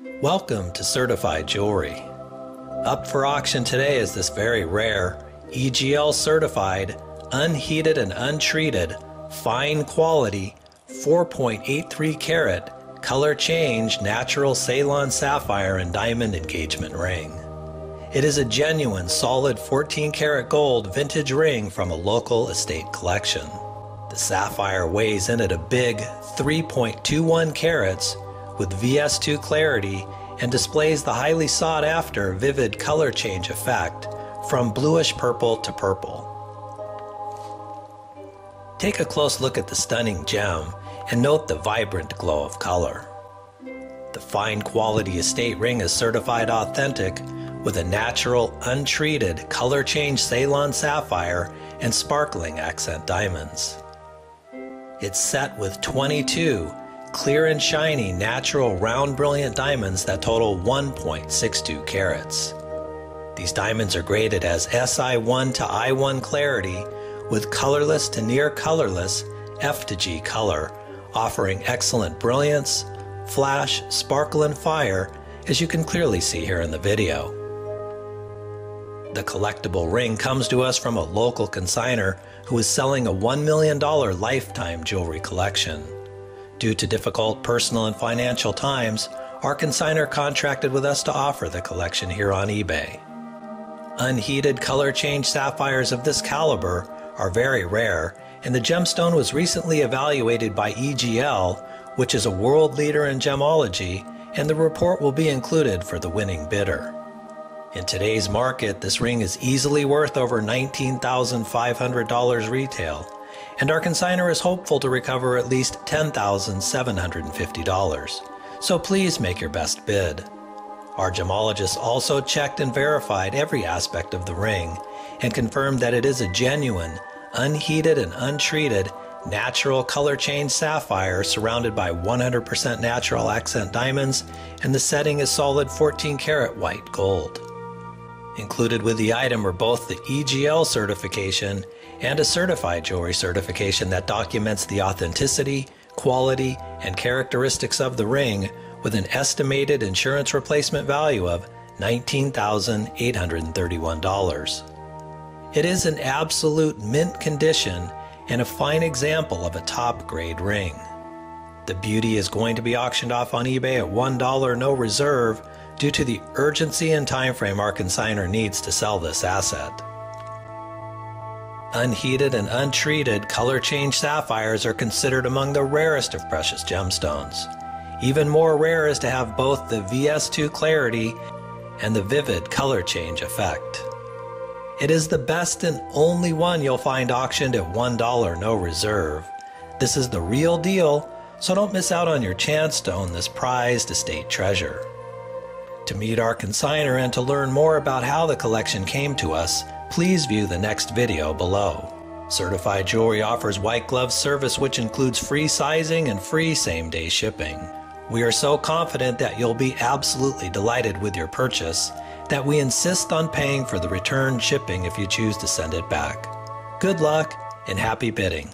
Welcome to Certified Jewelry. Up for auction today is this very rare, EGL certified, unheated and untreated, fine quality, 4.83 carat, color change natural Ceylon sapphire and diamond engagement ring. It is a genuine solid 14 karat gold vintage ring from a local estate collection. The sapphire weighs in at a big 3.21 carats with VS2 clarity and displays the highly sought after vivid color change effect from bluish purple to purple. Take a close look at the stunning gem and note the vibrant glow of color. The fine quality estate ring is certified authentic with a natural, untreated, color change Ceylon sapphire and sparkling accent diamonds. It's set with 22 clear and shiny natural round brilliant diamonds that total 1.62 carats. These diamonds are graded as SI1 to I1 clarity with colorless to near colorless F to G color, offering excellent brilliance, flash, sparkle, and fire, as you can clearly see here in the video. The collectible ring comes to us from a local consigner who is selling a $1 million lifetime jewelry collection. Due to difficult personal and financial times, our consigner contracted with us to offer the collection here on eBay. Unheated color change sapphires of this caliber are very rare, and the gemstone was recently evaluated by EGL, which is a world leader in gemology, and the report will be included for the winning bidder. In today's market, this ring is easily worth over $19,500 retail, and our consigner is hopeful to recover at least $10,750. So please make your best bid. Our gemologist also checked and verified every aspect of the ring and confirmed that it is a genuine, unheated, and untreated natural color change sapphire surrounded by 100% natural accent diamonds, and the setting is solid 14 karat white gold. Included with the item are both the EGL certification and a certified jewelry certification that documents the authenticity, quality, and characteristics of the ring with an estimated insurance replacement value of $19,831. It is an absolute mint condition and a fine example of a top grade ring. The beauty is going to be auctioned off on eBay at $1 no reserve due to the urgency and time frame our consigner needs to sell this asset. Unheated and untreated color change sapphires are considered among the rarest of precious gemstones. Even more rare is to have both the VS2 clarity and the vivid color change effect. It is the best and only one you'll find auctioned at $1 no reserve. This is the real deal, so don't miss out on your chance to own this prized estate treasure. To meet our consigner and to learn more about how the collection came to us, please view the next video below. Certified Jewelry offers white glove service which includes free sizing and free same day shipping. We are so confident that you'll be absolutely delighted with your purchase that we insist on paying for the return shipping if you choose to send it back. Good luck and happy bidding.